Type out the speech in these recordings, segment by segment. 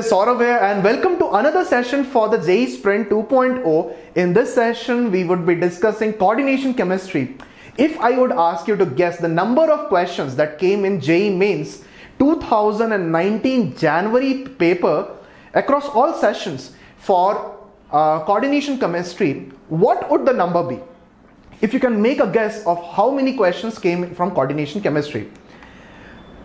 Is Saurav here and welcome to another session for the JEE Sprint 2.0. In this session, we would be discussing coordination chemistry. If I would ask you to guess the number of questions that came in JEE Mains 2019 January paper across all sessions for uh, coordination chemistry, what would the number be? If you can make a guess of how many questions came from coordination chemistry.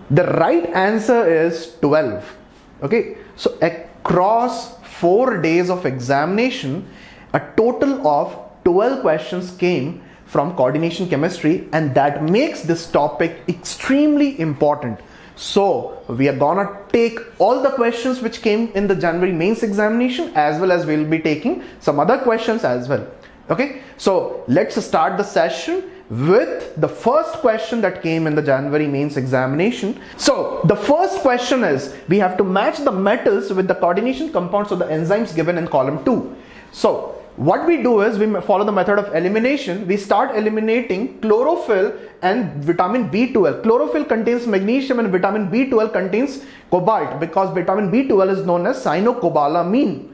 The right answer is 12 okay so across four days of examination a total of 12 questions came from coordination chemistry and that makes this topic extremely important. So we are gonna take all the questions which came in the January mains examination as well as we'll be taking some other questions as well. Okay? So let's start the session with the first question that came in the January mains examination. So the first question is we have to match the metals with the coordination compounds of the enzymes given in column 2. So what we do is we follow the method of elimination. We start eliminating chlorophyll and vitamin B12. Chlorophyll contains magnesium and vitamin B12 contains cobalt because vitamin B12 is known as cyanocobalamin.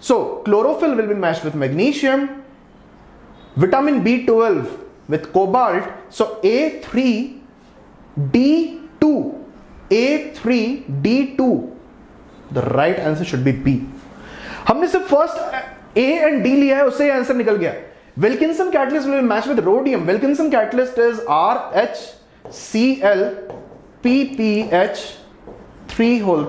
So chlorophyll will be matched with magnesium, vitamin B12 with cobalt. So A3D2, A3D2. The right answer should be B. हमने सिर्फ first A and D लिया है उससे answer निकल गया Wilkinson catalyst will match with rhodium Wilkinson catalyst is R H C L P P H three whole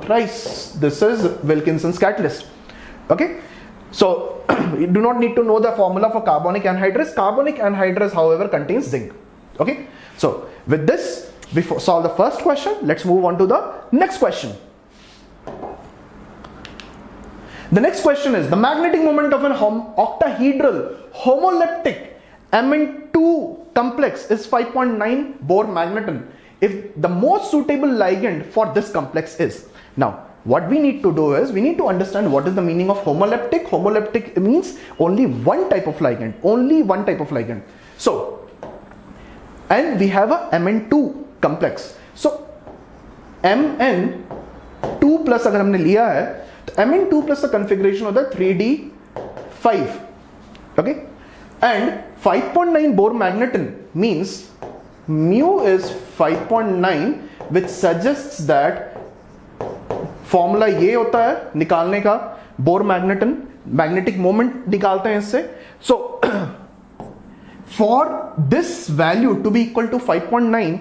you do not need to know the formula for carbonic anhydrase. Carbonic anhydrase, however, contains zinc. Okay. So with this, we solve the first question, let's move on to the next question. The next question is the magnetic moment of an octahedral homoleptic Mn2 complex is 5.9 Bohr magneton if the most suitable ligand for this complex is. Now, what we need to do is we need to understand what is the meaning of homoleptic homoleptic means only one type of ligand only one type of ligand so and we have a mn2 complex so mn2 plus अगर हमने लिया है तो mn2 plus the configuration of the 3d5 okay and 5.9 Bohr magneton means mu is 5.9 which suggests that formula ये होता है निकालने का बोर मैग्नेटन मैग्नेटिक मोमेंट निकालते हैं इससे। So for this value to be equal to 5.9 point nine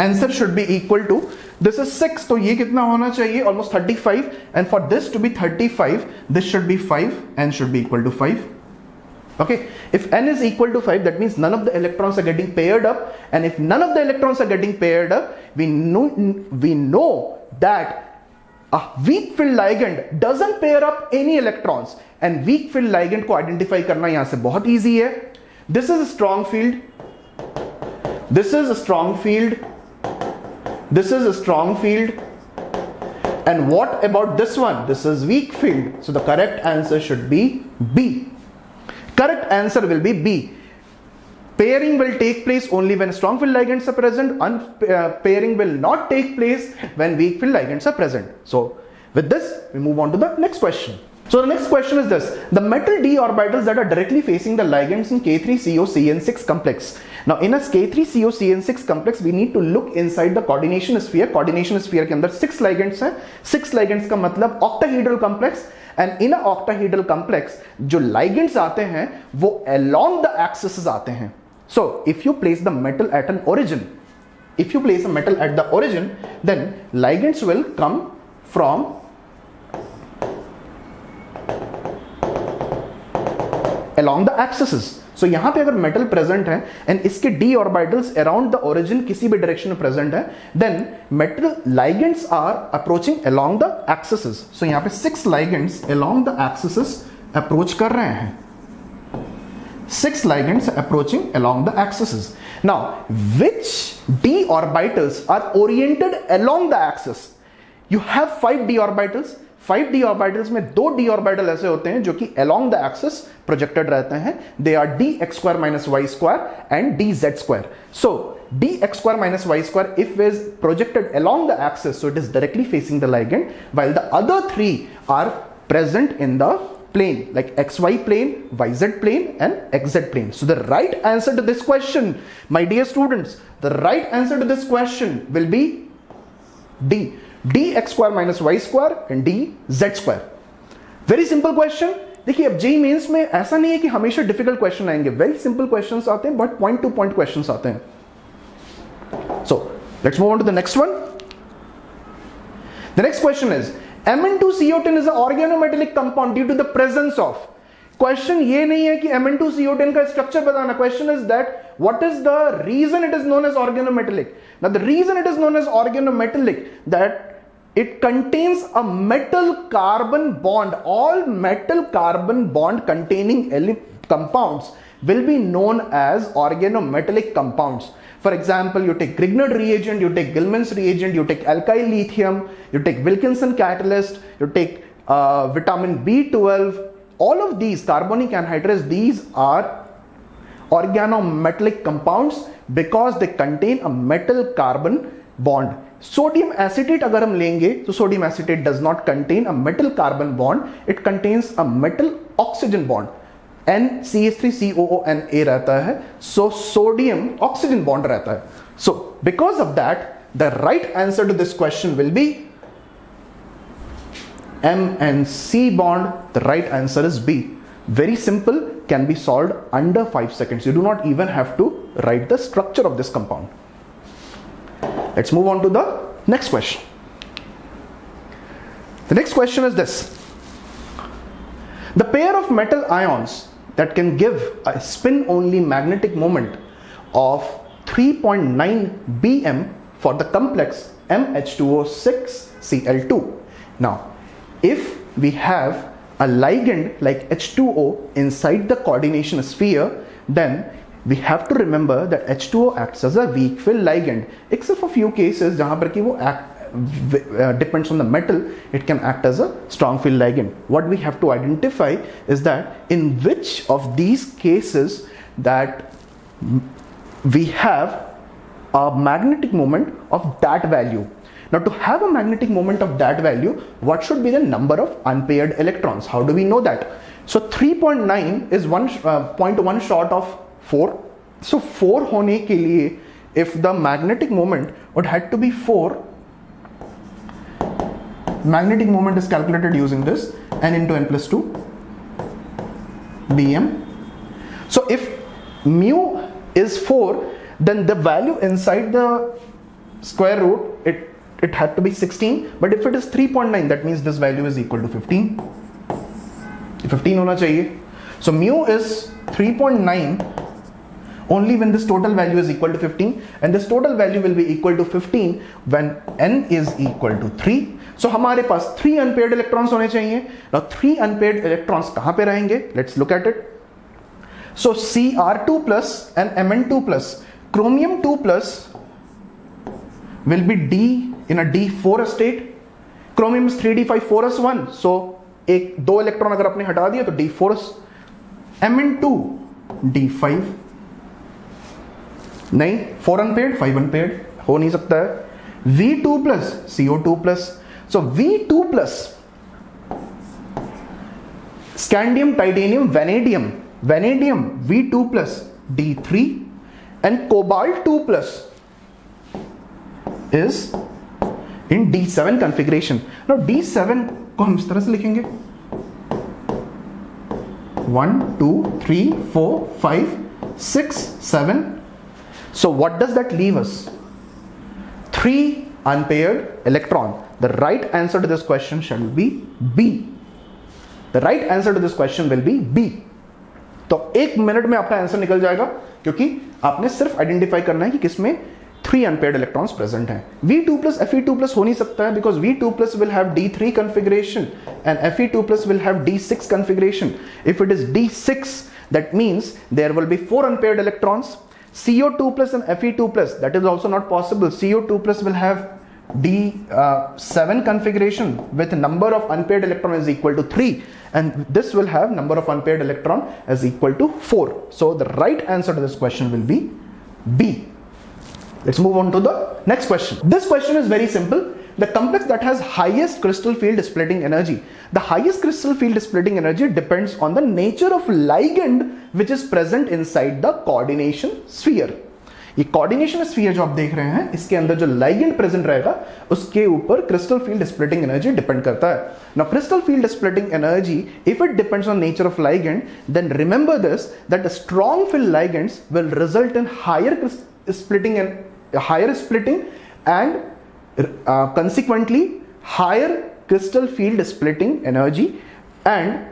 answer should be equal to this is six तो ये कितना होना चाहिए? Almost 35 five and for this to be 35 five this should be five N should be equal to five okay if N is equal to five that mean none of the electrons are getting paired up. And if none of the electrons are getting paired up, we know, we know that a weak field ligand doesn't pair up any electrons. And weak field ligand ko identify karna yahan se bahut easy hai. this is a strong field. This is a strong field. This is a strong field. And what about this one? This is weak field. So the correct answer should be b. Correct answer will be b. Pairing will take place only when strong field ligands are present. Unpairing uh, will not take place when weak field ligands are present. So with this, we move on to the next question. So the next question is this. The metal d orbitals that are directly facing the ligands in K3COCN6 complex. Now in a K3COCN6 complex, we need to look inside the coordination sphere. Coordination sphere के अंदर six ligands हैं. Six ligands का मतलब octahedral complex. And in octahedral complex जो ligands आते हैं वो along the axis आते हैं So if you place the metal at an origin, if you place a metal at the origin, then ligands will come from along the axes. So so, यहाँ पे अगर metal present है and इसके D orbitals around the origin किसी भी direction में present है then metal ligands are approaching along the axes so यहाँ पे six ligands along the axes approach कर रहे हैं six ligands approaching along the axes. Now, which d orbitals are oriented along the axis? You have five d orbitals. Five D orbitals में दो D orbital ऐसे होते हैं जो कि अलोंग द एक्सिस प्रोजेक्टेड रहते हैं they R D x square minus Y square and D Z square so D x square minus Y square if is projected along the axis so it is directly facing the ligand while the other three are present in the plane like xy plane yz plane and xz plane so the right answer to this question my dear students the right answer to this question will be d dx square minus y square and dz square very simple question देखिए अब JEE mains में ऐसा नहीं है कि हमेशा difficult question आएंगे very simple questions आते हैं but point to point questions आते हैं so let's move on to the next one The next question is Mn2CO10 is an organometallic compound due to the presence of question ये नहीं है कि Mn2CO10 का structure बताना question is that what is the reason it is known as organometallic now the reason it is known as organometallic that it contains a metal carbon bond all metal carbon bond containing ele- compounds will be known as organometallic compounds for example you take grignard reagent you take gilman's reagent you take alkyl lithium you take wilkinson catalyst you take uh, vitamin b12 all of these carbonic anhydrase these are organometallic compounds because they contain a metal carbon bond. Sodium acetate agar hum lenge so sodium acetate does not contain a metal carbon bond. It contains a metal oxygen bond n CH3COON A रहता है so sodium oxygen bond रहता है so because of that the right answer to this question will be M and C bond the right answer is B very simple can be solved under 5 seconds you do not even have to write the structure of this compound let's move on to the next question the next question is this the pair of metal ions that can give a spin only magnetic moment of 3.9 bm for the complex MH2O6Cl2. Now, if we have a ligand like H2O inside the coordination sphere, then we have to remember that H2O acts as a weak field ligand, except for few cases uh, depends on the metal, it can act as a strong fill ligand. What we have to identify is that in which of these cases that we have a magnetic moment of that value. Now to have a magnetic moment of that value, what should be the number of unpaired electrons? How do we know that? So 3.9 is one uh, 0.1 short of 4. So 4 होने के लिए if the magnetic moment would had to be 4 Magnetic moment is calculated using this n into n plus 2 BM. So if mu is 4 then the value inside the square root it it had to be 16 but if it is 3.9 that means this value is equal to 15 15 hona chahiye so mu is 3.9 only when this total value is equal to 15 and this total value will be equal to 15 when n is equal to 3 so हमारे पास 3 unpaired electrons होने चाहिए now 3 unpaired electrons कहाँ पे रहेंगे let's look at it so Cr2 plus and Mn2 plus chromium 2 plus will be D in a D4 state chromium is 3d5 4s1 so एक दो electron अगर आपने हटा दिया तो D4 Mn2 D5 नहीं फोर अनपेड फाइव अनपेड हो नहीं सकता है। V2 plus CO two plus so V two plus scandium titanium vanadium vanadium V two plus D three and cobalt two plus is in D7 configuration. Now D7 को हम इस तरह से लिखेंगे। One two three four five six seven So what does that leave us? Three unpaired electron. The right answer to this question shall be B. The right answer to this question will be B. तो एक minute में आपका answer निकल जाएगा क्योंकि आपने सिर्फ़ identify करना है कि किसमें थ्री अनपेड इलेक्ट्रॉन्स प्रेजेंट हैं V2 प्लस Fe2 प्लस हो नहीं सकता है because V2 plus will have D3 configuration and Fe2 plus will have D6 configuration. If it is D6, that means there will be four unpaired electrons CO2 plus and Fe2 plus that is also not possible CO2 plus will have D7 uh, configuration with number of unpaired electron is equal to 3 and this will have number of unpaired electron as equal to 4. So the right answer to this question will be B. Let's move on to the next question. This question is very simple. the complex that has highest crystal field splitting energy. The highest crystal field splitting energy depends on the nature of ligand which is present inside the coordination sphere. ये coordination sphere जो आप देख रहे हैं, इसके अंदर जो ligand present रहेगा, उसके ऊपर crystal field splitting energy depend करता है। Now crystal field splitting energy if it depends on nature of ligand then remember this that strong field ligands will result in higher splitting and higher splitting and consequently higher crystal field splitting energy and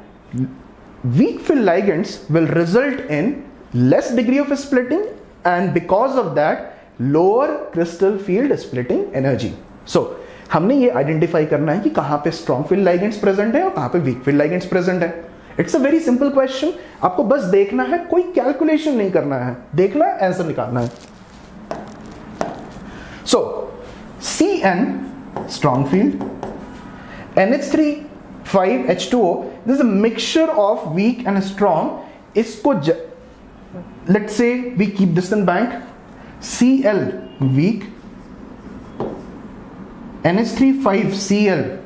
weak field ligands will result in less degree of splitting and because of that lower crystal field splitting energy so हमने ये identify करना है कि कहाँ पे strong field ligands present है और कहाँ पे वीक फ़ील्ड लाइगेंड्स प्रेजेंट है it's a very simple question आपको बस देखना है कोई कैलकुलेशन नहीं करना है देखना है आंसर निकालना है सो C N strong field NH3 5 H2O this is a mixture of weak and strong इसको let's say we keep this in bank Cl weak NH35Cl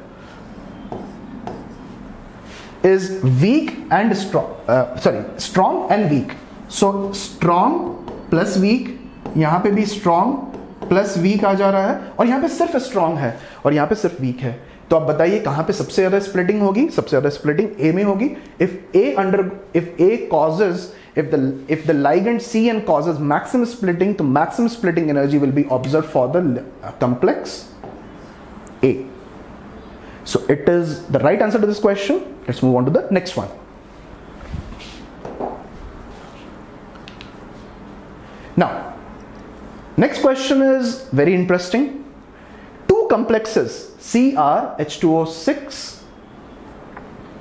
is weak and strong uh, sorry strong and weak so strong plus weak यहां पे भी strong plus weak आ जा रहा है और यहाँ पे सिर्फ़ स्ट्रांग है और यहाँ पे सिर्फ़ वीक है तो आप बताइए कहाँ पे सबसे ज़्यादा स्प्लिटिंग होगी सबसे ज़्यादा स्प्लिटिंग ए में होगी if A under if A causes if the if the ligand CN causes maximum splitting, the maximum splitting energy will be observed for the uh, complex A. So it is the right answer to this question. Let's move on to the next one. Now, next question is very interesting. Two complexes CR H2O6.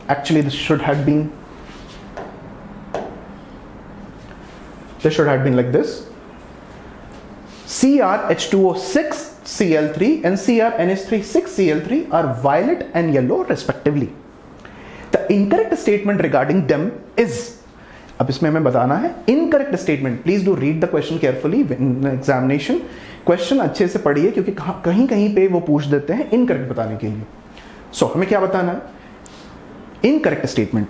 Actually, this should have been This should have been like this. CrH2O6 Cl3 and CrNH3 6Cl3 are violet and yellow respectively. The incorrect statement regarding them is अब इसमें हमें बताना है। Incorrect statement please do read the question carefully examination question अच्छे से पढ़िए क्योंकि कहीं कहीं पे वो पूछ देते हैं इनकरेक्ट बताने के लिए। सो so, हमें क्या बताना है? Incorrect statement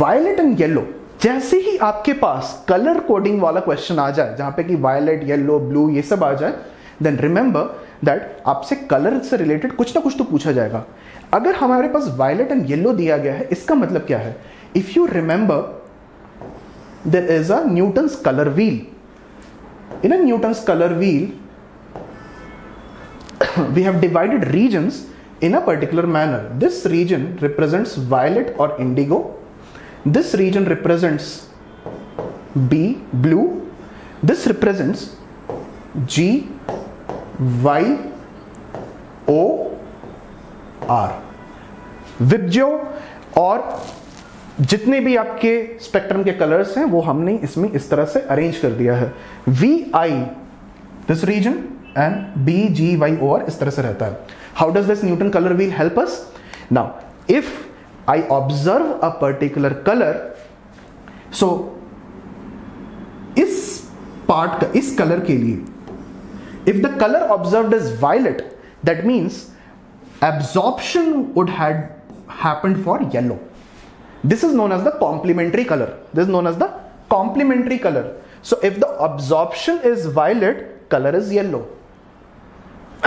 violet and yellow जैसे ही आपके पास कलर कोडिंग वाला क्वेश्चन आ जाए जहाँ पे कि वायलेट येलो ब्लू ये सब आ जाए देन रिमेंबर दैट आपसे कलर से रिलेटेड कुछ ना कुछ तो पूछा जाएगा। अगर हमारे पास वायलेट एंड येलो दिया गया है इसका मतलब क्या है? If you remember there is a Newton's color wheel. In a Newton's color wheel, we have divided regions in a particular manner. This region represents violet or indigo. This region represents B, blue. This represents G, Y, O, R. Vibgeo or जितने भी आपके spectrum के colours हैं, वो हमने इसमें इस तरह से अरेंज कर दिया है। V I this region and B G Y O R इस तरह से रहता है। How does this Newton colour wheel help us now if I observe a particular colour so इस पार्ट का, इस कलर के लिए if the colour observed is violet that means absorption would had happened for yellow this is known as the complementary color this is known as the complementary color so if the absorption is violet color is yellow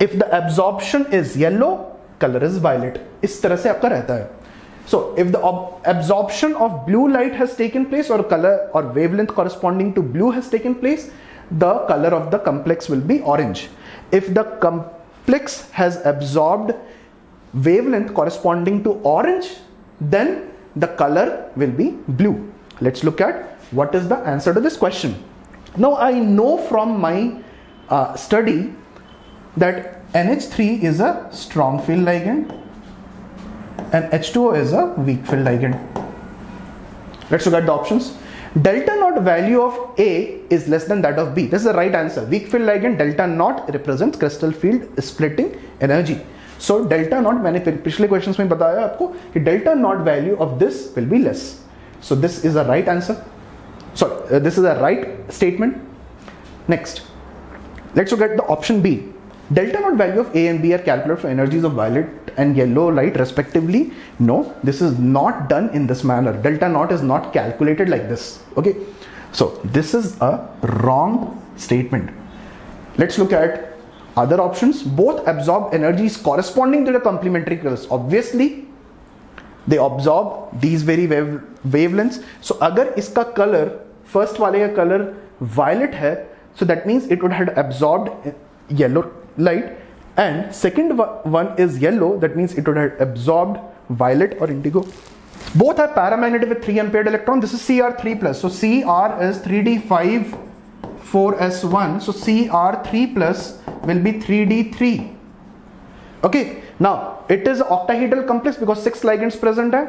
if the absorption is yellow color is violet इस तरह से आपका रहता है so if the absorption of blue light has taken place or color or wavelength corresponding to blue has taken place the color of the complex will be orange if the complex has absorbed wavelength corresponding to orange then the color will be blue let's look at what is the answer to this question now i know from my uh, study that NH3 is a strong field ligand and H2O is a weak field ligand. Let's look at the options. delta naught value of A is less than that of B. This is the right answer. Weak field ligand delta naught represents crystal field splitting energy. So delta naught मैंने पिछले question में बताया आपको कि delta naught value of this will be less so this is a right answer sorry this is a right statement next let's look at the option B. Delta naught value of A and B are calculated for energies of violet and yellow light respectively. No, this is not done in this manner. Delta naught is not calculated like this. Okay, so this is a wrong statement. Let's look at other options. Both absorb energies corresponding to the complementary colors. Obviously, they absorb these very wave, wavelengths. So अगर इसका color first वाले का color violet है, so that means it would have absorbed yellow light and second one is yellow that means it would have absorbed violet or indigo both are paramagnetic with 3 unpaired electron this is cr3 plus so cr is 3d5 4s1 so cr3 plus will be 3d3 okay now it is octahedral complex because six ligands present hai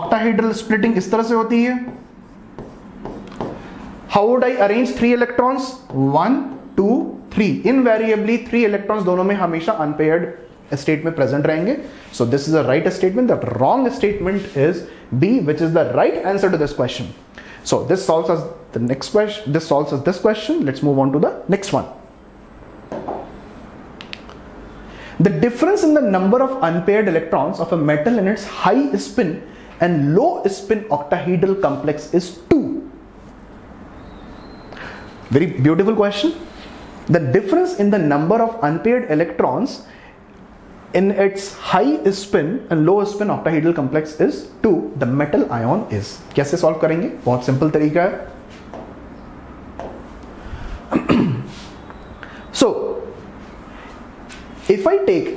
octahedral splitting is tarah se hoti hai how would i arrange three electrons one two three invariably three electrons दोनों में हमेशा unpaired state में present रहेंगे so this is the right statement the wrong statement is B which is the right answer to this question so this solves us the next question this solves us this question. Let's move on to the next one. The difference in the number of unpaired electrons of a metal in its high spin and low spin octahedral complex is 2 very beautiful question. The difference in the number of unpaired electrons in its high spin and low spin octahedral complex is 2 the metal ion is कैसे solve करेंगे बहुत simple तरीका है so if I take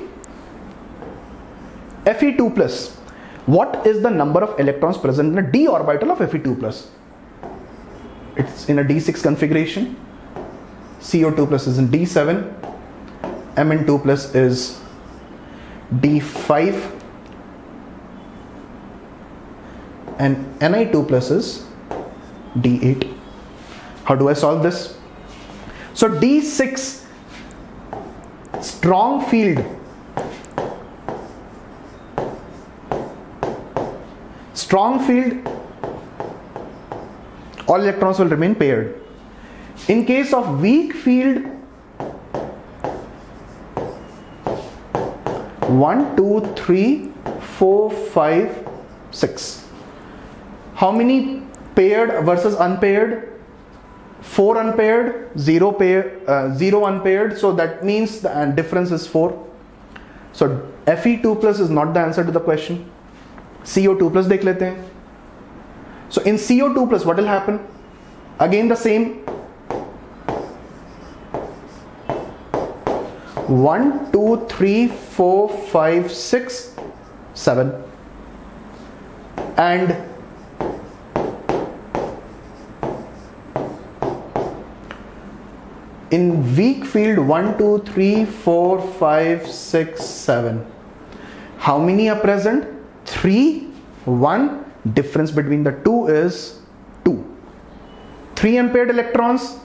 Fe2 plus what is the number of electrons present in a d orbital of Fe2 plus it's in a d6 configuration CO2 plus is in D7, Mn2 plus is D5 and Ni2 plus is D8. How do I solve this? So D6 strong field strong field all electrons will remain paired in case of weak field, 1, 2, 3, 4, 5, 6. How many paired versus unpaired? 4 unpaired, 0 pair, uh, 0 unpaired. So that means the uh, difference is 4. So Fe2 plus is not the answer to the question. CO2 plus देख लेते हैं. So in CO2 plus what will happen? Again the same 1, 2, 3, 4, 5, 6, 7. And in weak field 1, 2, 3, 4, 5, 6, 7. How many are present? 3, 1. Difference between the two is 2. 3 unpaired electrons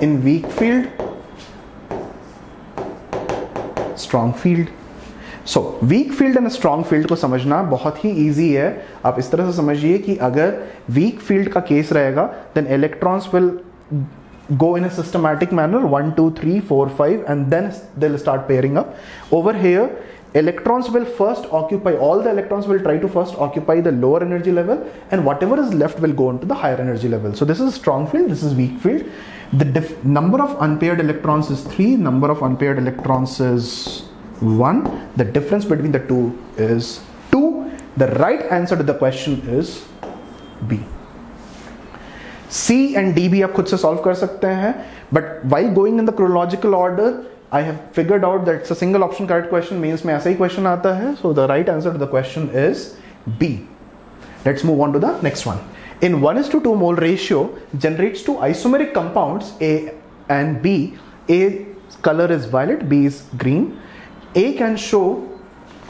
in weak field strong field so weak field and strong field को समझना बहुत ही easy है। आप इस तरह से समझिए कि अगर वीक फ़ील्ड का केस रहेगा then electrons will go in systematic manner one two three four five and then they'll start pairing up over here electrons will first occupy all the electrons will try to first occupy the lower energy level and whatever is left will go in to the higher energy level so this is strong field this is weak field the number of unpaired electrons is 3 number of unpaired electrons is 1 the difference between the two is 2 the right answer to the question is b C and D भी आप खुद से solve कर सकते हैं but why going in the क्रोलॉजिकल order I have figured out that a single option correct question means में ऐसा ही question आता है सो the right answer to the question is B let's move on to the next one in 1 is to 2 mole ratio generates two isomeric compounds A and B. A color is violet, B is green. A can show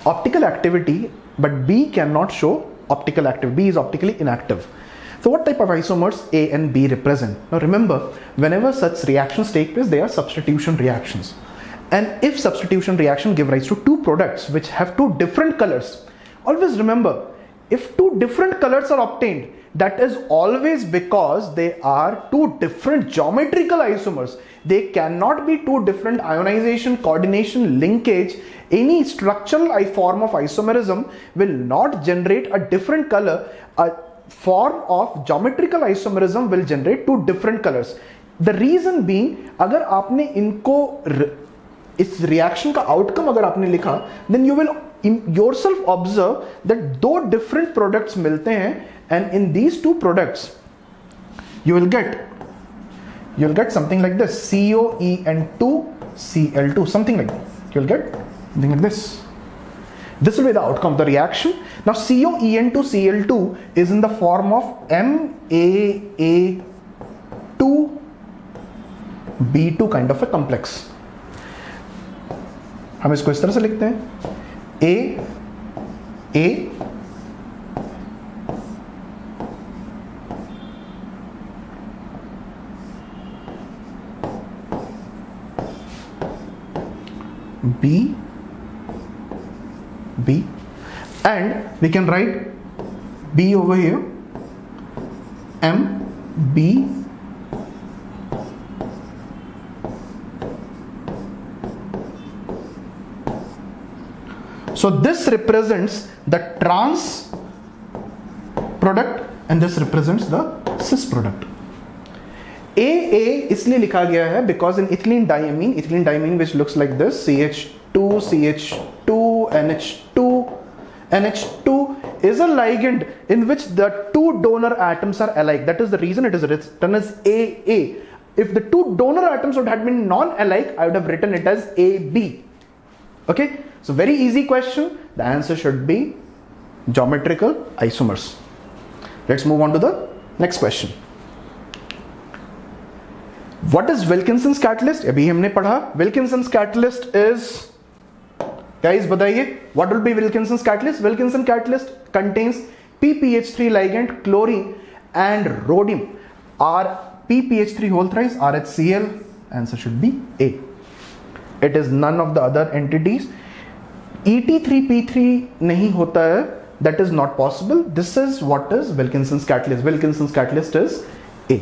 optical activity but B cannot show optical active. B is optically inactive. So what type of isomers A and B represent? Now remember, whenever such reactions take place, they are substitution reactions. And if substitution reaction give rise to two products which have two different colors, always remember, if two different colors are obtained, that is always because they are two different geometrical isomers. They cannot be two different ionization, coordination, linkage. Any structural form of isomerism will not generate a different color. A form of geometrical isomerism will generate two different colors. The reason being, अगर आपने इनको इस reaction का outcome अगर आपने लिखा then you will yourself observe that दो different products मिलते हैं and in these two products you will get you will get something like this C O E N two C L two something like you will get something like this This will be the outcome to the reaction. Now form is in the form of B two kind of a complex. हम इसको इस तरह से लिखते हैं ए ए B B and we can write B over here M B so this represents the trans product and this represents the cis product ए ए इसलिए लिखा गया है because in ethylene diamine ethylene diamine which looks like this C H two C H two N H two N H two is a ligand in which the two donor atoms are alike. That is the reason it is written as AA. If the two donor atoms would have been non-alike, I would have written it as AB. okay? So very easy question. The answer should be geometrical isomers. Let's move on to the next question. What is wilkinson's catalyst? abhi humne padha wilkinson's catalyst is guys bataiye what will be wilkinson's catalyst? Wilkinson catalyst contains pph3 ligand chlorine and rhodium. Are pph3 whole thrice rhcl answer should be a. it is none of the other entities et3p3 नहीं होता है that is not possible this is what is wilkinson's catalyst wilkinson's catalyst is a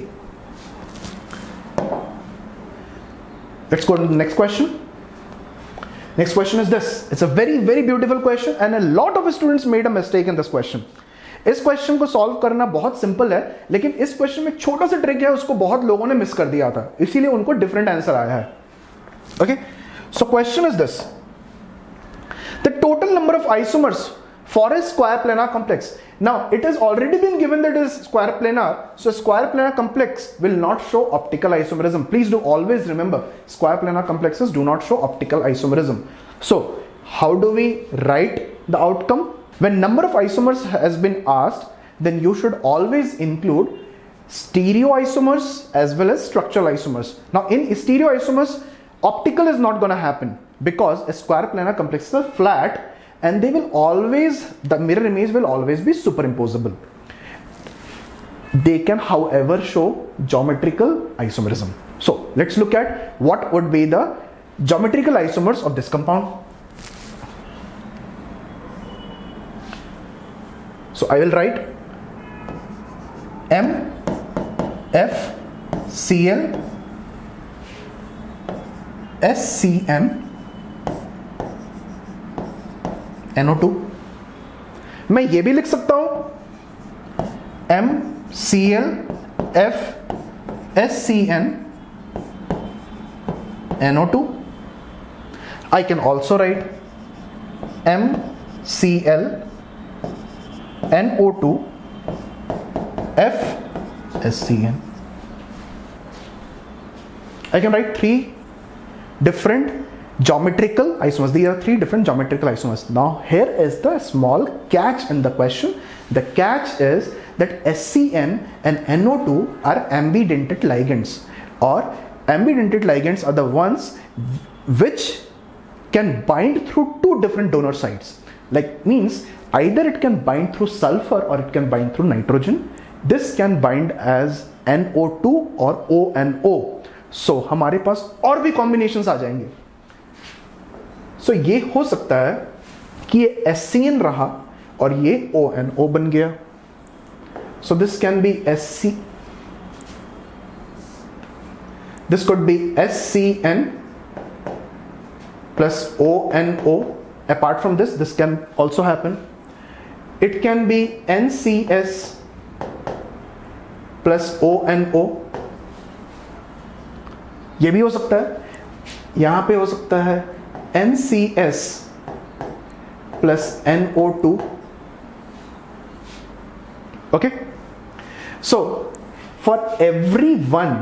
Let's go to the next question. Next question is this. It's a very, very beautiful question and a lot of students made a mistake in this question. इस question को solve करना बहुत simple है लेकिन इस question में छोटा सा ट्रिक है उसको बहुत लोगों ने मिस कर दिया था इसीलिए उनको डिफरेंट आंसर आया है okay So question is this, the total number of isomers for a square planar complex. Now it has already been given that it is square planar. So square planar complex will not show optical isomerism. Please do always remember square planar complexes do not show optical isomerism. So how do we write the outcome? When number of isomers has been asked, then you should always include stereoisomers as well as structural isomers. Now in stereoisomers, optical is not going to happen because a square planar complex is flat and they will always the mirror image will always be superimposable. They can however show geometrical isomerism. So let's look at what would be the geometrical isomers of this compound. So i will write m f S C M NO two मैं ये भी लिख सकता हूँ। M C L F S C N NO two I can also write M C L NO two F S C N I can write three different geometrical isomers. These are three different geometrical isomers. Now here is the small catch in the question. The catch is that SCN and NO2 are ambidentate ligands or ambidentate ligands are the ones which can bind through two different donor sites like means either it can bind through sulfur or it can bind through nitrogen. This can bind as NO2 or ONO. So so, हमारे पास और भी combination आ जाएँगे। सो so, ये हो सकता है कि ये एस सी एन रहा और ये ओ एन ओ बन गया। So this can be S C this could be S C N plus O N O apart from this this can also happen it can be N C S plus O N O ये भी हो सकता है। यहाँ पे हो सकता है NCS plus NO2 okay? So, for every one,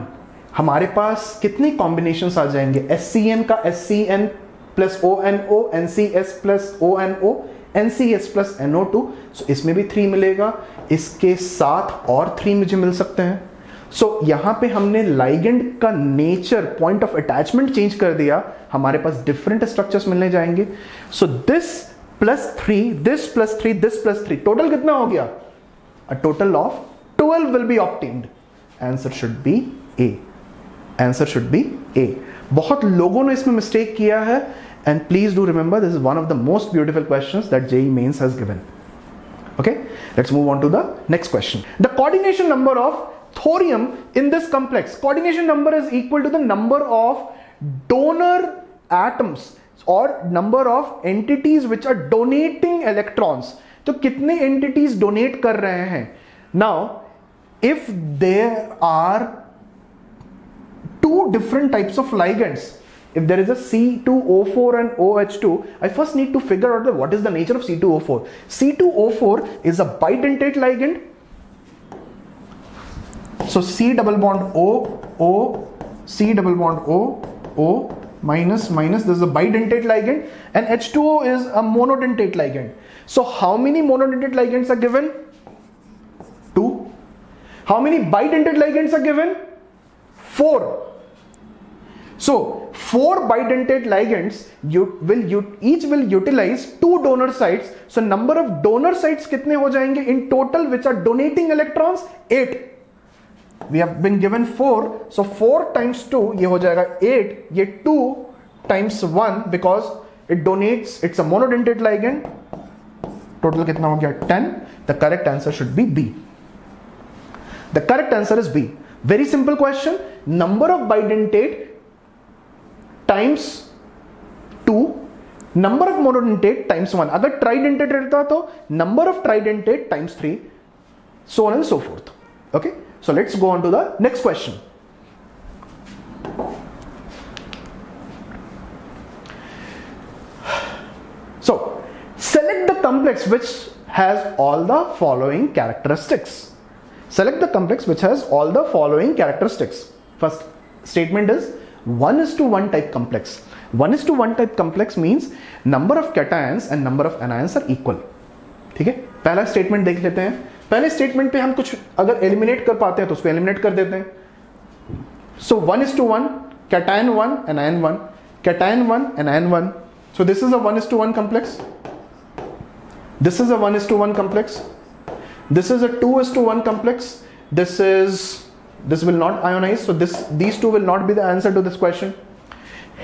हमारे पास कितने कॉम्बिनेशन आ जाएँगे? एस सी एन का S C N plus O N O N C S plus O N O N C S plus N O two so इसमें भी three मिलेगा। इसके साथ और थ्री मुझे मिल सकते हैं। सो so, यहाँ पे हमने लाइगेंड का nature point of attachment change कर दिया। हमारे पास डिफरेंट स्ट्रक्चर्स मिलने जाएँगे। So this plus three this plus three this plus three total कितना हो गया? A total of twelve will be obtained answer should be a answer should be a बहुत लोगों ने इसमें मिस्टेक किया है। And please do remember this is one of the most beautiful question that JEE Mains has given okay? Let's move on to the next question the coordination number of thorium in this complex coordination number is equal to the number of donor atoms or number of entities which are donating electrons तो कितने entities donate कर रहे हैं now if there are two different types of ligands if there is a C2O4 and OH2, I first need to figure out what is the nature of C2O4. C2O4 is a bidentate ligand. So C double bond O, O, C double bond O, O, minus, minus, this is a bidentate ligand and H2O is a monodentate ligand. So how many monodentate ligands are given? Two. How many bidentate ligands are given? Four. So four bidentate ligands you will you each will utilize two donor sites. So number of donor sites कितने हो जाएंगे in total which are donating electrons eight. We have been given four so four times two ये हो जाएगा eight ये two times one because it donates it's a monodentate ligand total कितना हो गया? Ten the correct answer should be B the correct answer is B very simple question number of bidentate times two number of monodentate times one अगर tridentate रहता तो number of tridentate times three so one and so fourth okay so let's go on to the next question so select the complex which has all the following characteristics select the complex which has all the following characteristics first statement is one is to one type complex one is to one type complex means number of cations and number of anions are equal ठीक है पहला statement देख लेते हैं पहले statement पे हम कुछ अगर एलिमिनेट कर पाते हैं तो उसको एलिमिनेट कर देते हैं। So one is to one cation one anion one cation one anion one so this is a is to one complex this is a is to one complex this is a two is to one complex this is this will not ionize so this this two will not be the answer to this question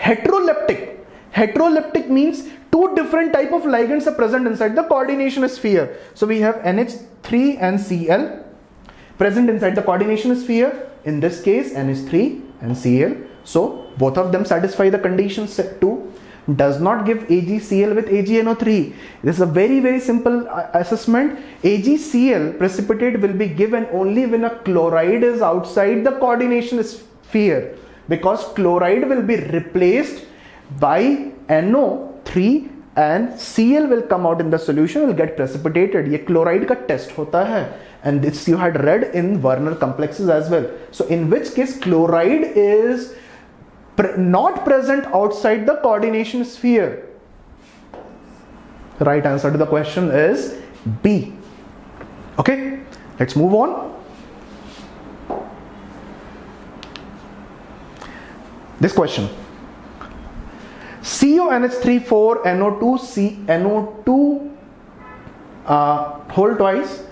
heteroleptic heteroleptic means two different type of ligands are present inside. The coordination sphere. So we have nh3 and cl present inside. The coordination sphere. In this case nh3 and cl so both of them satisfy the conditions set 2 does not give AgCl with AgNO3. This is a very very simple uh, assessment. AgCl precipitate will be given only when a chloride is outside the coordination sphere. Because chloride will be replaced by NO3 and Cl will come out in the solution will get precipitated. ये chloride का test होता है and this you had read in Werner complexes as well. So in which case chloride is pre not present outside the coordination sphere? Right answer to the question is B. Okay, let's move on. This question CONH3 4 NO2 C NO2 hold twice.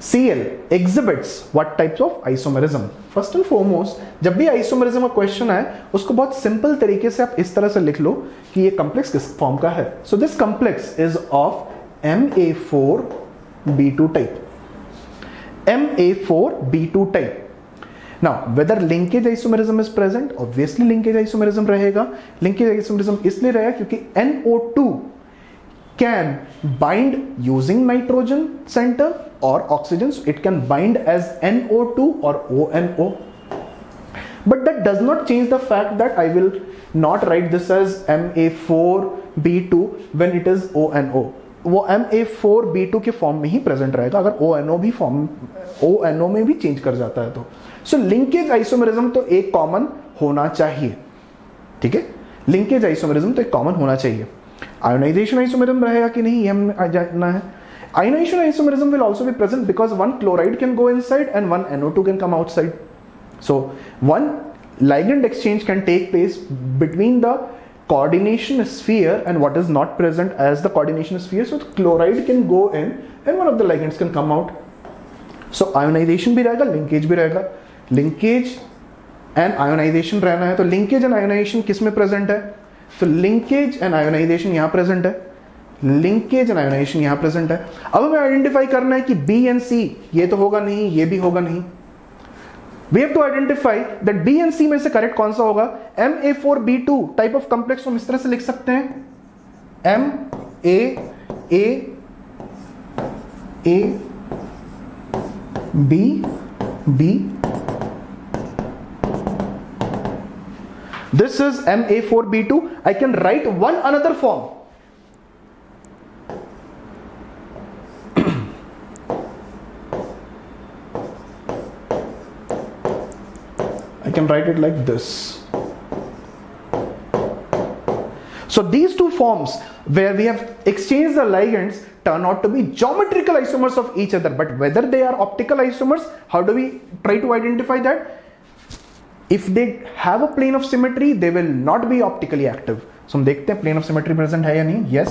Cl exhibits, what types of isomerism? First and foremost जब भी isomerism का question है उसको बहुत simple तरीके से आप इस तरह से लिख लो कि ये कॉम्प्लेक्स किस फॉर्म का है। So this complex is of M A four B two type M A four B two type now whether linkage isomerism is present obviously linkage isomerism रहेगा। लिंकेज आइसोमेरिज्म इसलिए रहेगा क्योंकि NO2 can bind using nitrogen centre or oxygen so it can bind as NO2 or ONO but that does not change the fact that I will not write this as Ma4B2 when it is ONO वो Ma4B2 के form में ही present रहेगा। अगर ONO भी form ONO में भी change कर जाता है तो। सो लिंकेज आइसोमरिज्म तो एक कॉमन होना चाहिए। ठीक है? लिंकेज आइसोमरिज्म तो एक कॉमन होना चाहिए। आयोनाइजेशन आइसोमरिज्म रहेगा कि नहीं हम जानना है। Ionization isomerism will also be present because one chloride can go inside and one NO can come outside so one ligand exchange can take place between the coordination sphere and what is not present as the coordination sphere. So the chloride can go in and one of the ligands can come out. So, ionization bhi rahega linkage bhi rahega linkage and ionization रहना है। तो linkage and ionization किसमें present है? तो linkage and ionization यहाँ present है। Linkage and ionization यहाँ present है। अब हमें आइडेंटिफाई करना है कि बी एंड सी ये तो होगा नहीं, ये भी होगा नहीं। We have to identify that B and C में से करेक्ट कौन सा होगा? M A four B two type of complex हम इस तरह से लिख सकते हैं। M A A B B this is Ma4B2. I can write one another form. I can write it like this. So these two forms where we have exchanged the ligands turn out to be geometrical isomers of each other but whether they are optical isomers how do we try to identify that if they have a plane of symmetry they will not be optically active so हम देखते हैं plane of symmetry present है या नहीं yes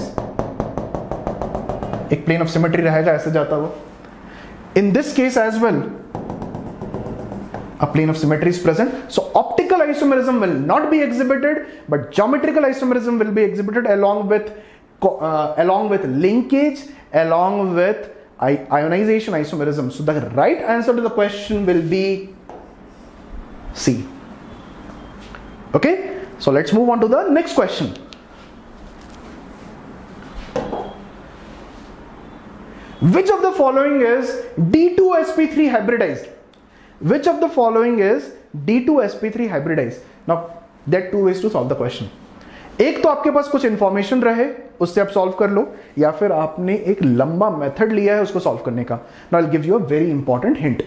एक plane of symmetry रहेगा ऐसे जाता हुआ in this case as well a plane of symmetry is present. So optical isomerism will not be exhibited, but geometrical isomerism will be exhibited along with uh, along with linkage, along with ionization isomerism. So the right answer to the question will be C. Okay, so let's move on to the next question. Which of the following is D2sp3 hybridized? Which of the following is D2sp3 hybridized? Now, there are two ways to solve the question. एक तो आपके पास कुछ information रहे उससे आप solve कर लो या फिर आपने एक लंबा मेथड लिया है उसको सॉल्व करने का। Now give you a very important hint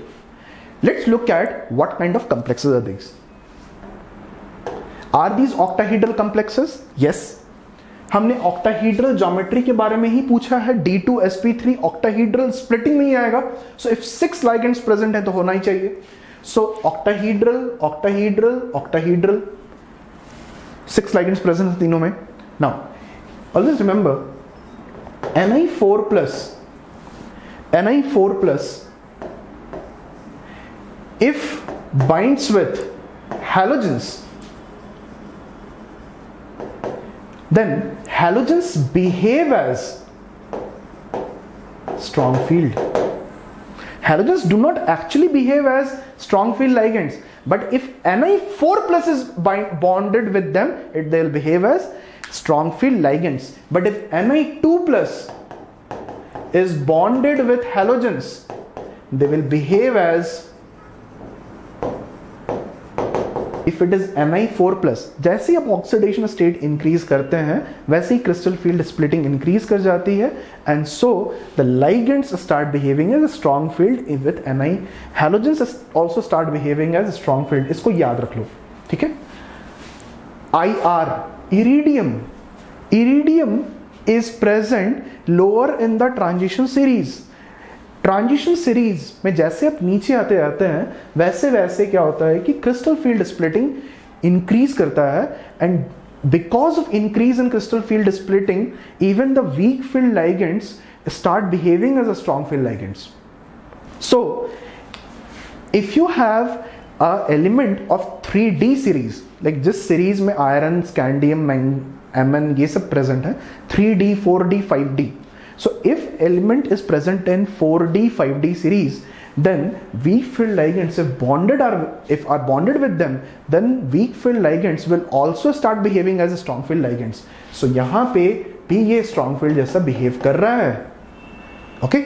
let's look at what kind of complexes are these are these octahedral complexes yes हमने ऑक्टाहीड्रल ज्योमेट्री के बारे में ही पूछा है d two s p three octahedral splitting नहीं आएगा। So if six ligands present है तो होना ही चाहिए। So octahedral octahedral octahedral six ligands present है तीनों में। Now always remember N I four plus N I four plus if binds with halogens then halogens behave as strong field. Halogens do not actually behave as strong field ligands, but if Ni4 plus is bonded with them, it, they will behave as strong field ligands. But if Ni2 plus is bonded with halogens, they will behave as if it is M I four plus जैसे ही आप oxidation state increase करते हैं, वैसे ही crystal field splitting increase कर जाती है। And so the ligands start behaving as a strong field with N I halogens also start behaving as strong field इसको याद रख लो, ठीक है? I R iridium iridium is present lower in the transition series. Transition series में जैसे आप नीचे आते जाते हैं, वैसे वैसे क्या होता है कि क्रिस्टल फ़ील्ड स्प्लिटिंग इंक्रीज करता है and because of increase in crystal field splitting even the weak field ligands start behaving as a strong field ligands so if you have a element of three D series like जिस series में iron scandium M N ये सब present है three D four D five D So if element is present in 4D, 5D series, then weak field ligands if bonded are if are bonded with them then weak field ligands will also start behaving as strong field ligands so यहाँ पे भी ये strong field जैसा behave कर रहा है okay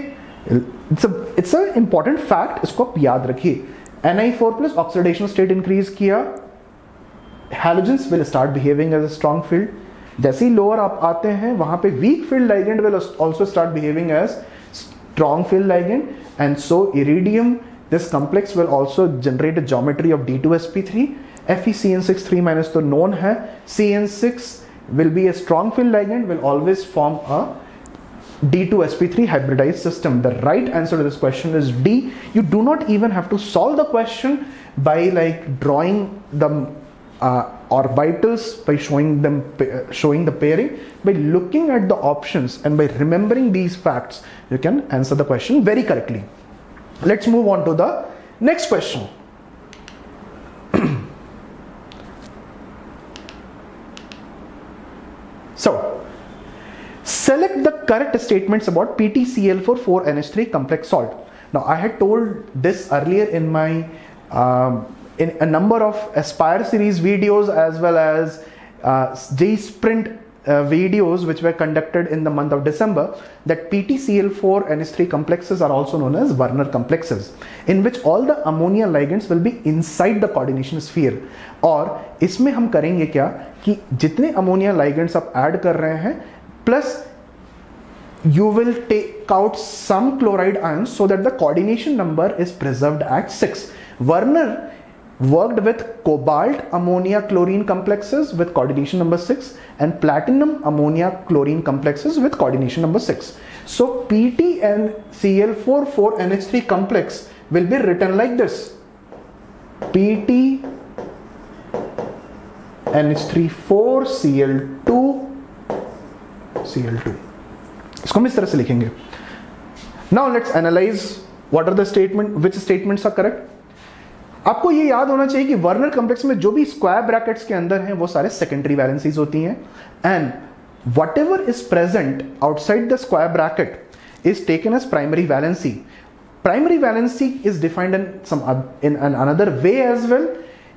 it's it's a important fact इसको आप याद रखिए Ni4 plus oxidation state increase किया halogens will start behaving as a strong field जैसे ही लोअर आप आते हैं, वहाँ पे weak field ligand will also start behaving as strong field ligand and so iridium this complex will also generate geometry of D two S P three F E C N six three minus तो known है. C N six will be a strong field ligand will always form a D two S P three hybridize system the right answer to this question is D you do not even have to solve the question by like drawing the uh, orbitals by showing them showing the pairing by looking at the options and by remembering these facts you can answer the question very correctly. Let's move on to the next question. So select the correct statements about PTCl4 4NH3 complex salt. Now i had told this earlier in my um, in a number of Aspire series videos as well as uh, JEE Sprint uh, videos which were conducted in the month of December that PTCl4 ns three complexes are also known as Werner complexes in which all the ammonia ligands will be inside the coordination sphere. Or isme हम करेंगे क्या कि जितने ammonia ligands आप add कर रहे हैं plus you will take out some chloride ions so that the coordination number is preserved at 6 Werner worked with cobalt ammonia chlorine complexes with coordination number 6 and platinum ammonia chlorine complexes with coordination number 6 so pt and cl4 4nh3 complex will be written like this pt nh3 4 cl2 cl2 इसको हम इस तरह से लिखेंगे now let's analyze what are the statement which statements are correct आपको ये याद होना चाहिए कि वर्नर कॉम्प्लेक्स में जो भी स्क्वायर ब्रैकेट्स के अंदर हैं, वो सारे सेकेंडरी वैलेंसीज होती हैं। And whatever is present outside the square bracket is taken as primary valency primary valency is defined in some in an another way as well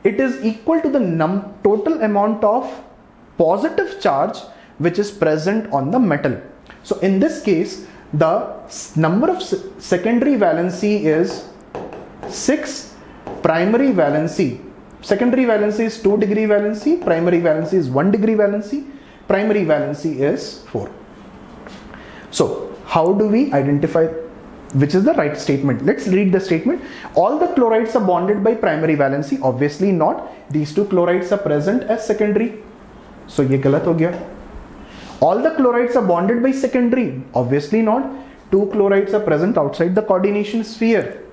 it is equal to the num, total amount of positive charge which is present on the metal. So, in this case, the number of secondary valency is 6 primary valency. Secondary valency is 2 degree valency primary valency is 1 degree valency primary valency is 4 so how do we identify which is the right statement? Let's read the statement. All the chlorides are bonded by primary valency obviously not. These two chlorides are present as secondary. So ye galat ho gaya. All the chlorides are bonded by secondary obviously not. Two chlorides are present outside the coordination sphere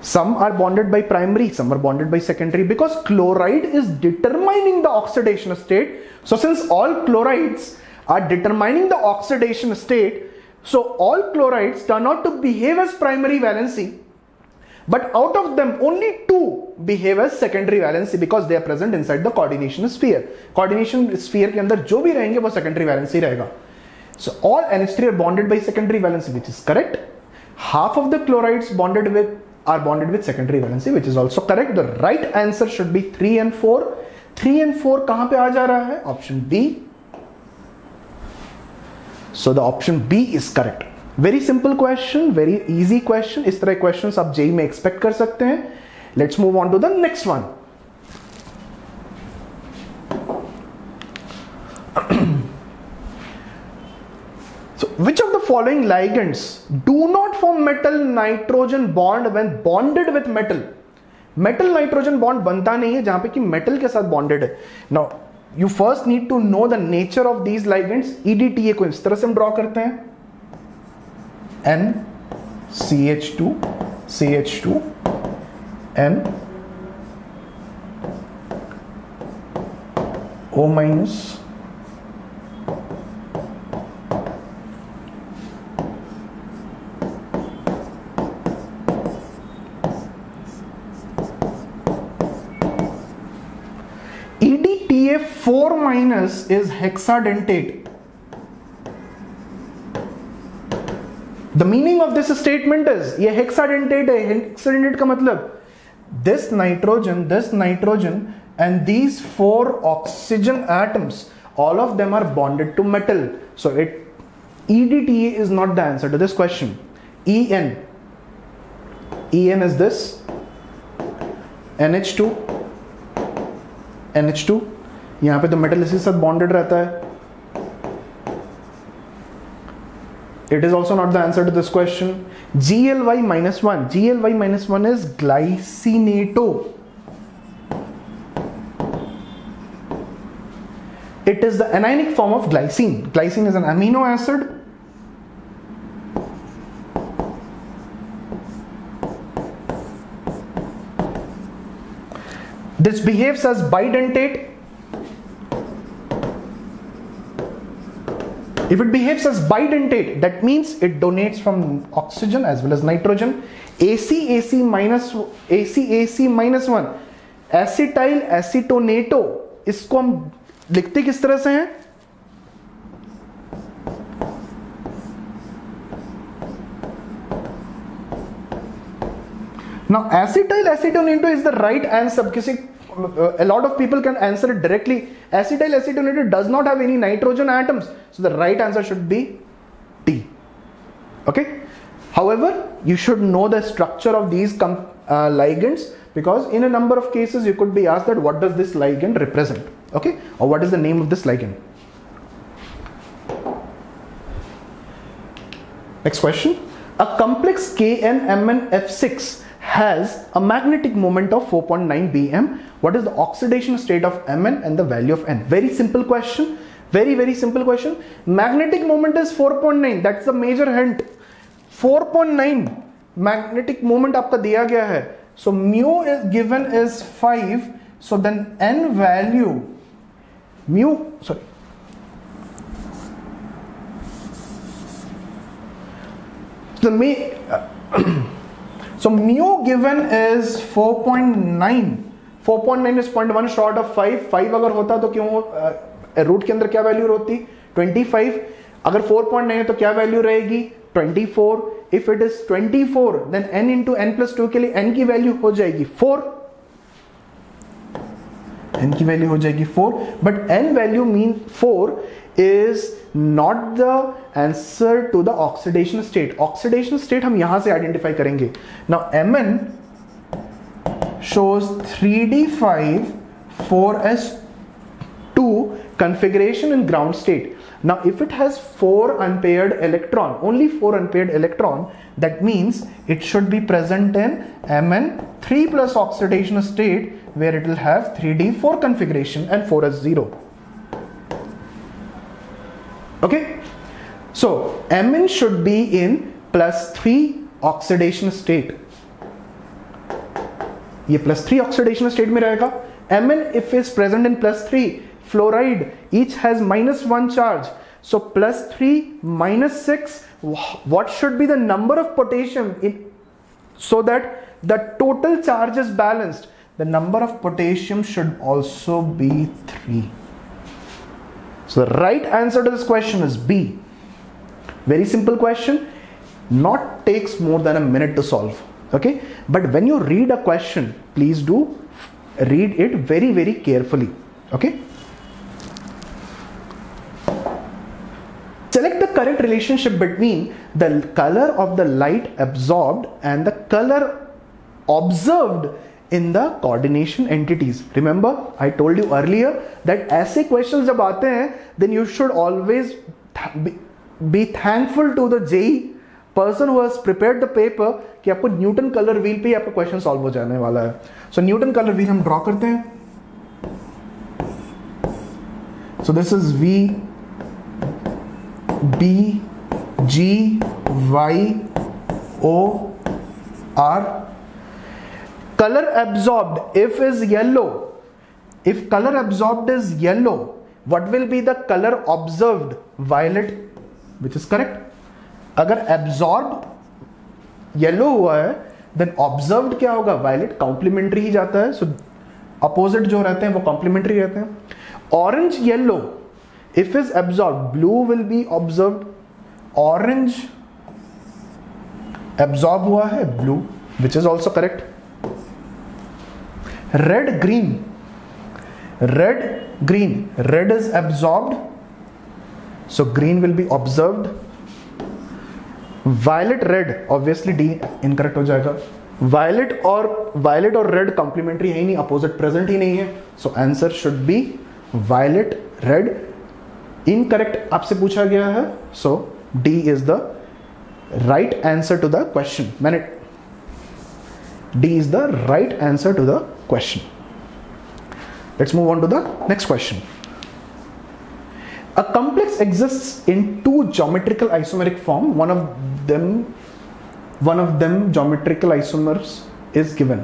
some are bonded by primary, some are bonded by secondary because chloride is determining the oxidation state. So since all chlorides are determining the oxidation state, so all chlorides turn out to behave as primary valency. But out of them, only two behave as secondary valency because they are present inside the coordination sphere. Coordination sphere के अंदर जो भी रहेंगे वो secondary valency रहेगा. So all NH3 are bonded by secondary valency, which is correct. Half of the chlorides bonded with are bonded with secondary valency which is also correct the right answer should be 3 and 4 3 and 4 kahan pe aa ja raha hai option b so the option b is correct very simple question very easy question इस तरह questions आप JEE में expect कर सकते हैं let's move on to the next one So, which of the following ligands do not form metal nitrogen bond when bonded with metal? Metal nitrogen bond बनता नहीं है जहाँ पे कि मेटल के साथ बॉन्डेड है now you first need to know the nature of these ligands EDTA को इस तरह से हम ड्रॉ करते हैं N C H two C H two N O minus minus is hexadentate. The meaning of this statement is ये hexadentate है hexadentate का मतलब this nitrogen this nitrogen and these four oxygen atoms all of them are bonded to metal so it EDTA is not the answer to this question EN EN is this NH2 NH2 यहाँ पे तो metal इसके साथ bonded रहता है। It is also not the answer to this question GL Y minus one GL Y minus one is glycinato it is the anionic form of glycine glycine is an amino acid This behaves as bidentate. If it behaves as bidentate, that means it donates from oxygen as well as nitrogen. ACAC minus ACAC minus one acetyl acetonato इसको हम लिखते किस तरह से हैं Now acetyl acetonato is the right answer. किसी a lot of people can answer it directly. Acetyl acetonated does not have any nitrogen atoms. So the right answer should be T. Okay. However, you should know the structure of these uh, ligands because in a number of cases you could be asked that what does this ligand represent? Okay. Or what is the name of this ligand? Next question. A complex KNMnF6 has a magnetic moment of 4.9 bm what is the oxidation state of Mn and the value of N? Very simple question. Very, very simple question. Magnetic moment is 4.9. That's the major hint. 4.9 magnetic moment आपका दिया गया है. So mu is given is 5. So then N value mu sorry the me uh, so, mu given is 4.9 4.9 is point one short of 5 5 अगर होता तो क्यों root के अंदर क्या वैल्यू होती 25 अगर 4.9 है तो क्या वैल्यू रहेगी? 24 if it is 24 then n into N plus two के लिए n की वैल्यू हो जाएगी 4 n की वैल्यू हो जाएगी 4 but n value mean 4 is not the answer to the oxidation state oxidation state हम यहाँ से आइडेंटिफाई करेंगे now mn shows 3d5 4s2 configuration in ground state now if it has 4 unpaired electron only 4 unpaired electron that means it should be present in mn 3 plus oxidation state where it will have 3d4 configuration and 4s0 okay so mn should be in plus 3 oxidation state ये plus three oxidation state में रहेगा M N if is present in plus three fluoride each has minus 1 charge so plus 3 minus 6 what should be the number of potassium in so that the total charge is balanced the number of potassium should also be 3 so the right answer to this question is b. Very simple question. Not takes more than a minute to solve. Okay? But when you read a question please do read it very very carefully. Okay? Select the correct relationship between the color of the light absorbed and the color observed in the coordination entities remember I told you earlier that ऐसे questions जब आते हैं then you should always be thankful to the JEE person who has prepared the paper कि आपको Newton colour wheel पे आपका question solve हो जाने वाला है। सो न्यूटन कलर व्हील हम ड्रॉ करते हैं। So this is V B G Y O R color absorbed if is yellow if color absorbed is yellow what will be the color observed violet which is correct अगर absorb yellow हुआ है then observe क्या होगा violet complementary ही जाता है सो so, opposite जो रहते हैं वो कॉम्प्लीमेंट्री रहते हैं orange yellow if is absorbed blue will be observed orange absorb hua hai blue which is also correct red green red green red is absorb so green will be observed. Violet red obviously D incorrect हो जाएगा. Violet और violet और red complementary है ही नहीं opposite present ही नहीं है. So answer should be violet red incorrect आपसे पूछा गया है. So D is the right answer to the question मैंने d is the right answer to the question let's move on to the next question a complex exists in two geometrical isomeric form one of them one of them geometrical isomers is given.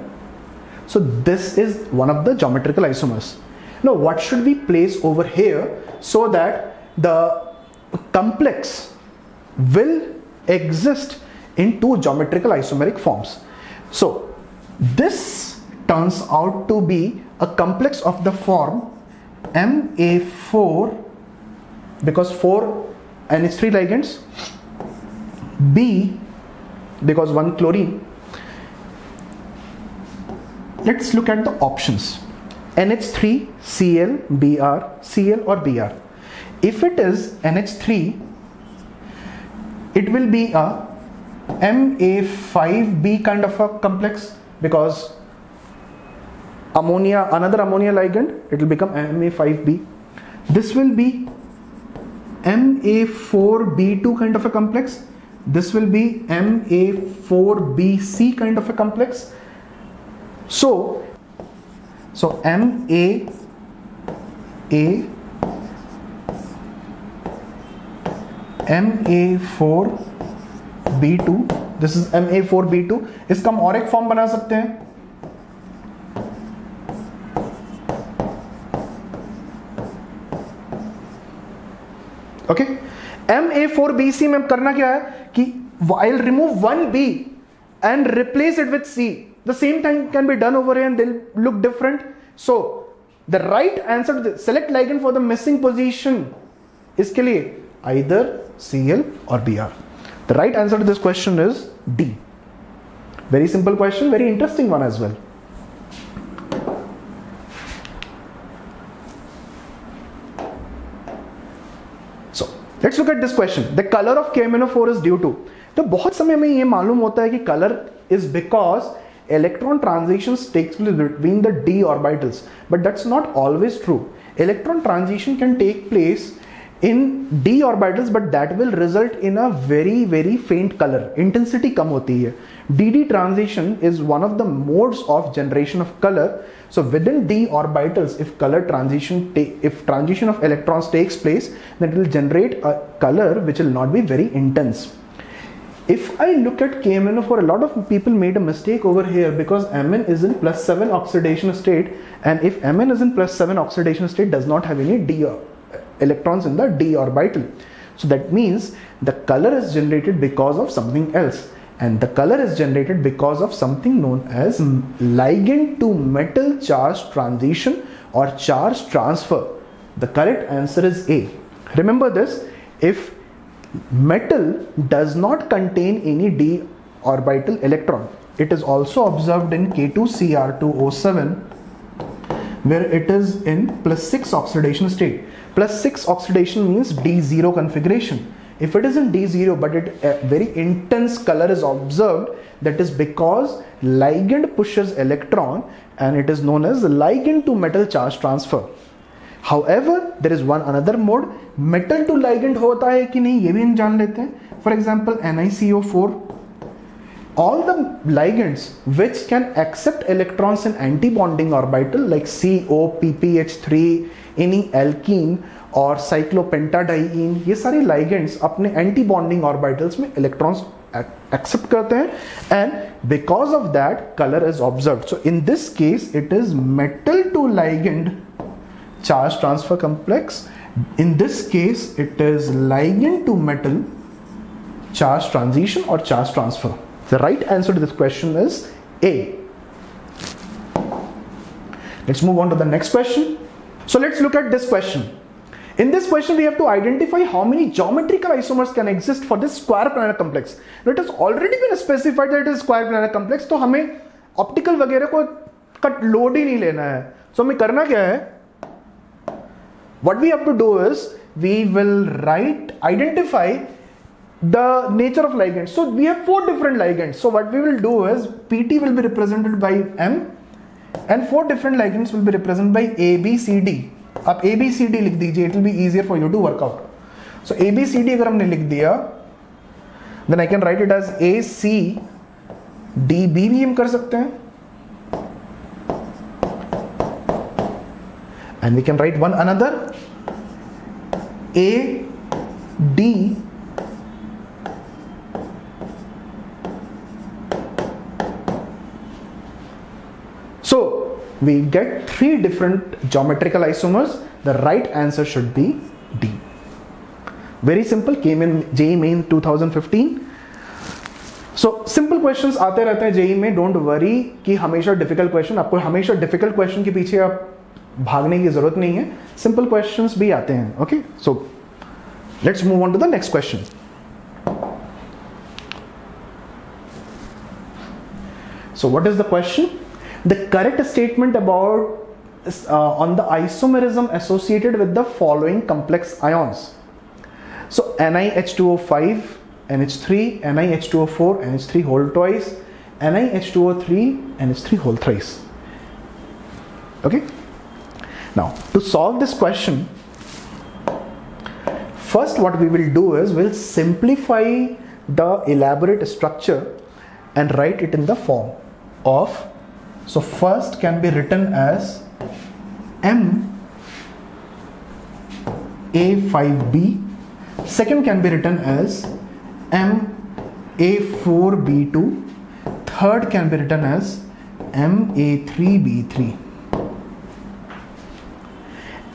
So this is one of the geometrical isomers. Now what should we place over here so that the complex will exist in two geometrical isomeric forms. So this turns out to be a complex of the form Ma4 because 4 NH3 ligands B because one chlorine. Let's look at the options. NH3 Cl Br Cl or Br. If it is NH3 it will be a Ma5B kind of a complex because ammonia another ammonia ligand it will become Ma5B this will be Ma4B2 kind of a complex this will be Ma4BC kind of a complex. So, so MA A this is M A four B two इसका हम और एक form बना सकते हैं। Okay M A four B C में करना क्या है कि while remove one B and replace it with C the same thing can be done over and they'll look different so the right answer select ligand for the missing position इसके लिए either C L और B R The right answer to this question is D. Very simple question, very interesting one as well. Let's look at this question the colour of KMNO4 is due to तो बहुत समय में ये मालूम होता है कि colour is because electron transitions takes place between the d orbitals but that's not always true electron transition can take place in d orbitals but that will result in a very very faint color. Intensity kam hoti hai. Dd transition is one of the modes of generation of color. So within d orbitals, if color transition, if transition of electrons takes place, then it will generate a color which will not be very intense. If I look at KMNO4 a lot of people made a mistake over here because Mn is in plus 7 oxidation state and if Mn is in plus 7 oxidation state does not have any d electrons in the d orbital. So that means the color is generated because of something else and the color is generated because of something known as ligand to metal charge transition or charge transfer. The correct answer is A. Remember this if metal does not contain any d orbital electron it is also observed in K2Cr2O7 where it is in plus 6 oxidation state. Plus 6 oxidation means D0 configuration if it is in D0 but it a very intense color is observed that is because ligand pushes electron and it is known as ligand to metal charge transfer. However, there is one another mode metal to ligand होता है कि नहीं ये भी हम जान लेते हैं For example, NiCO4 all the ligands which can accept electrons in anti-bonding orbital like CO, PPH3, any alkene और साइक्लोपेंटाडाइन ये सारे लाइगेंड्स अपने एंटी बॉन्डिंग ऑर्बिटल्स में इलेक्ट्रॉन्स एक्सेप्ट करते हैं and because of that colour is observe so in this case it is metal to ligand charge transfer complex in this case it is ligand to metal charge transition or charge transfer the right answer to this question is a let's move on to the next question So let's look at this question. In this question, we have to identify how many geometrical isomers can exist for this square planar complex. Now, it has already been specified that it is square planar complex, तो हमें optical वगैरह को cut load ही नहीं लेना है सो so, हमें करना क्या है what we have to do is we will write identify the nature of ligands so we have four different ligands so what we will do is pt will be represented by m and four different ligands will be represented by a b c d आप A B C D लिख दीजिए it will be easier for you to work out so A B C D अगर हमने लिख दिया then I can right it as A C D B भी हम कर सकते हैं and we can write one another A D we get three different geometrical isomers. The right answer should be d. Very simple, came in j main 2015 so simple question आते रहते हैं JEE में don't worry कि हमेशा difficult question आपको हमेशा difficult question के पीछे आप भागने की ज़रूरत नहीं है। सिंपल क्वेश्चन भी आते हैं okay so let's move on to the next question so what is the question the correct statement about uh, on the isomerism associated with the following complex ions. So NiH2O5 NH3 NiH2O4 NH3 whole twice NiH2O3 NH3 whole thrice. Okay? Now, to solve this question, first what we will do is we'll simplify the elaborate structure and write it in the form of so first can be written as M A5B second can be written as M A4B2 third can be written as M A3B3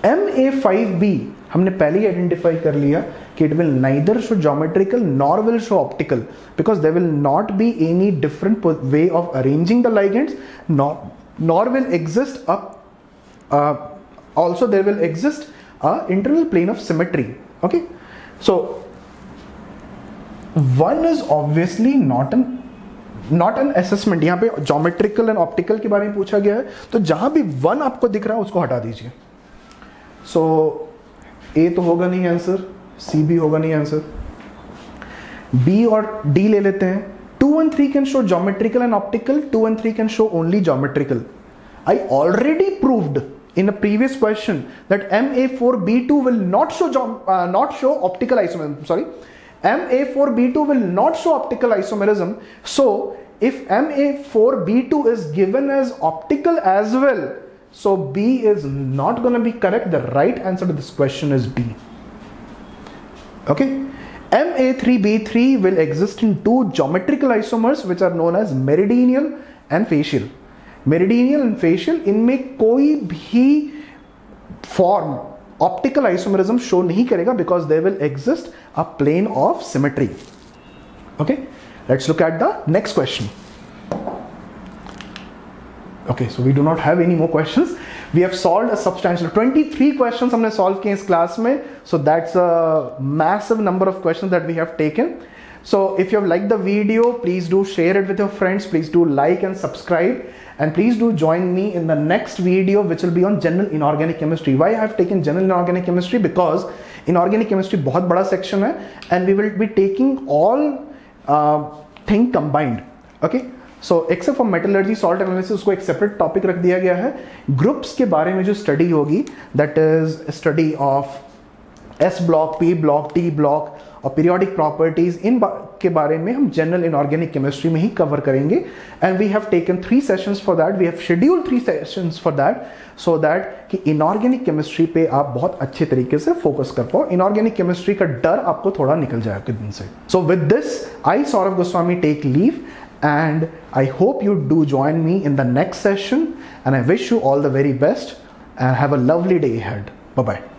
M A five B हमने पहले ही identify कर लिया कि it will neither show geometrical nor will show optical because they will not be any different way of arranging the ligands nor will exist also there will exist a internal plane of symmetry, okay? So, one is obviously not an not an assessment यहाँ पे geometrical and optical के बारे में पूछा गया है तो जहाँ भी वन आपको दिख रहा है, उसको हटा दीजिए। सो ए तो होगा नहीं आंसर सी भी होगा नहीं आंसर बी और डी ले लेते हैं two and three can show geometrical and optical two and three can show only geometrical I already proved in a previous question that MA4B2 will not show uh, not show optical isomerism. Sorry, MA4B2 will not show optical isomerism. So if MA4B2 is given as optical as well, so B is not going to be correct. The right answer to this question is D. Okay. MA3B3 will exist in two geometrical isomers which are known as meridional and facial. Meridional and facial इनमें कोई भी form optical isomerism show नहीं करेगा because there will exist a plane of symmetry. Okay. Let's look at the next question. Okay, so we do not have any more questions. We have solved a substantial 23 questions हमने solve किए इस class में. So that's a massive number of questions that we have taken. So if you have liked the video, please do share it with your friends. Please do like and subscribe. And please do join me in the next video, which will be on general inorganic chemistry. Why I have taken general inorganic chemistry? Because inorganic chemistry बहुत बड़ा section है, and we will be taking all uh, thing combined. Okay. So except for metallurgy salt analysis उसको एक separate topic रख दिया गया है। Groups के बारे में जो स्टडी होगी that is study of S block P block T block और पीरियोडिक प्रॉपर्टीज़ इन के बारे में हम जनरल इनऑर्गेनिक केमिस्ट्री में ही कवर करेंगे। And we have taken three sessions for that we have schedule three sessions for that so that कि इनऑर्गेनिक केमिस्ट्री पे आप बहुत अच्छे तरीके से फोकस कर पाओ। इनऑर्गेनिक केमिस्ट्री का डर आपको थोड़ा निकल जाए आपके दिन से। So with this I Saurabh Goswami take leave and I hope you do join me in the next session and I wish you all the very best and have a lovely day ahead. Bye bye.